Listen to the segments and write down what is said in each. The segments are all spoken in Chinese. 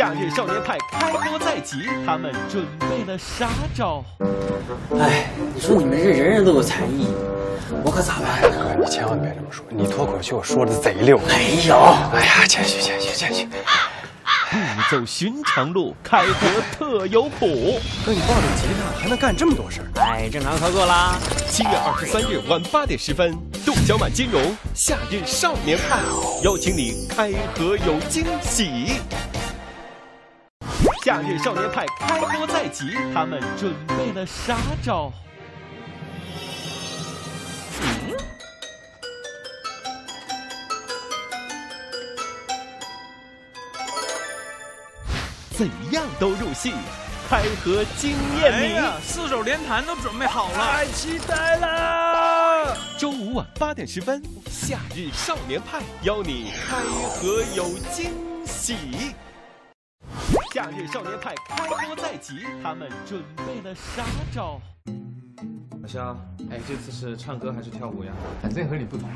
夏日少年派开播在即，他们准备了啥招？哎，你说你们这人人都有才艺，我可咋办哥，你千万别这么说，你脱口秀说的贼溜。没有，哎呀，谦虚谦虚谦虚。不走寻常路，开合特有谱。哥，你抱着吉他还能干这么多事儿？哎，正常操作啦。七月二十三日晚八点十分，杜小满金融夏日少年派邀请你开合有惊喜。夏日少年派开播在即，他们准备了啥招？怎样都入戏，开盒惊艳你。哎，四手连弹都准备好了，太期待了！周五晚八点十分，夏日少年派邀你开盒有惊喜。夏日少年派开播在即，他们准备了啥招？小肖，哎，这次是唱歌还是跳舞呀？反正和你不同。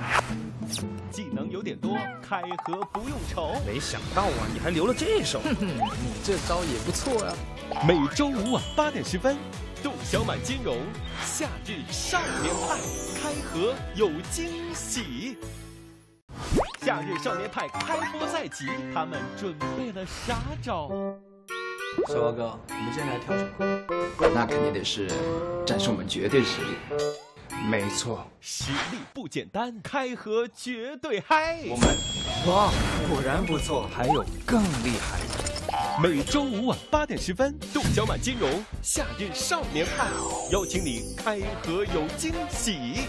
技能有点多，开合不用愁。没想到啊，你还留了这手。哼哼，你这招也不错呀。每周五晚八点十分，杜小满金融夏日少年派开合有惊喜。夏日少年派开播在即，他们准备了啥招？小高哥，我们今天来跳什么？那肯定得是展示我们绝对实力。没错，实力不简单，开合绝对嗨。我们哇，果然不错，还有更厉害的。每周五晚八点十分，杜小满金融夏日少年派邀请你开合有惊喜。